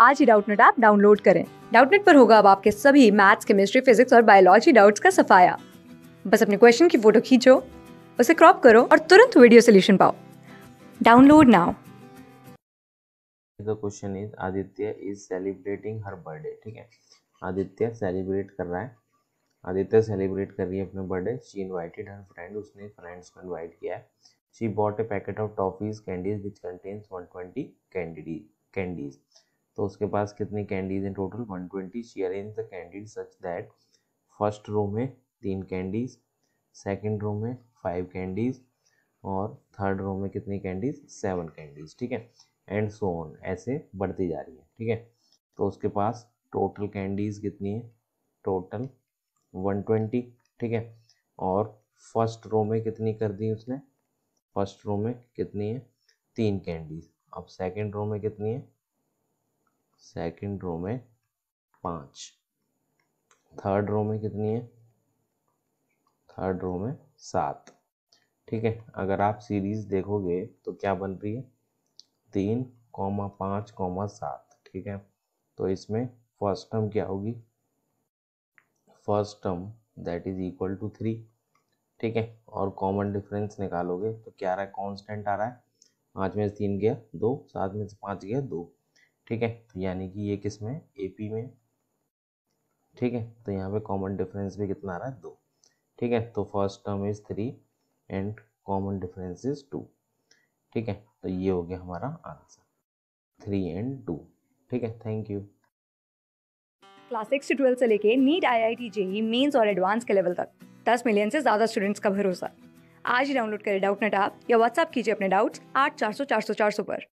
आज ही Doubtnut app download करें। डाउटनेट पर होगा अब आपके सभी मैथ्स, केमिस्ट्री, फिजिक्स और बायोलॉजी डाउट्स का सफाया। बस अपने क्वेश्चन की फ़ोटो खींचो, उसे क्रॉप करो और तुरंत वीडियो सोल्यूशन पाओ। Download now. The question is, Aditya is celebrating her birthday, ठीक है? आदित्य सेलिब्रेट कर रहा है। आदित्य सेलिब्रेट कर रही है अपने birthday she invited her friend उसने फ्रेंड्स को इनवाइट किया है। She bought a packet of toffees candies which contains 120 candy candies तो उसके पास कितनी कैंडीज हैं? Total 120 she arrange the candies such that first row में तीन कैंडीज सेकंड रो में फाइव कैंडीज और थर्ड रो में कितनी कैंडीज सेवन कैंडीज ठीक है? एंड सो ऑन ऐसे बढ़ती जा रही है, ठीक है? तो उसके पास टोटल कैंडीज कितनी है? टोटल 120 ठीक है? और फ़र्स्ट रो में कितनी कर दी उसने? फ़र्स्ट रो में कितनी है? तीन कैंडीज अब सेकंड रो में कितनी है? सेकंड रो में पाँच। थर्ड रो में कितनी है? थर्ड रो में सात। ठीक है, अगर आप सीरीज़ देखोगे तो क्या बन रही है? तीन, कॉमा पाँच, कॉमा सात। ठीक है तो इसमें फ़र्स्ट टर्म क्या होगी? First term that is equal to three. ठीक है, और कॉमन डिफरेंस निकालोगे तो क्या आ रहा है? कांस्टेंट आ रहा है। पाँच में से तीन गया, दो, सात में से पाँच गया, दो। ठीक है? तो यानी कि ये किसमें? ए पी में। ठीक है? तो यहाँ पे कॉमन डिफरेंस भी कितना आ रहा है? दो। ठीक है? तो first term is three and common difference is two ठीक है? तो ये हो गया हमारा आंसर थ्री एंड टू ठीक है? थैंक यू क्लास सिक्स से ट्वेल्थ से लेके NEET I I T JEE mains और एडवांस के लेवल तक, दस मिलियन से ज़्यादा स्टूडेंट्स का भरोसा। आज ही डाउनलोड करें डाउट नेट ऐप या व्हाट्सअप कीजिए अपने डाउट्स आठ चार सौ चार सौ चार सौ पर।